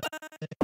bye.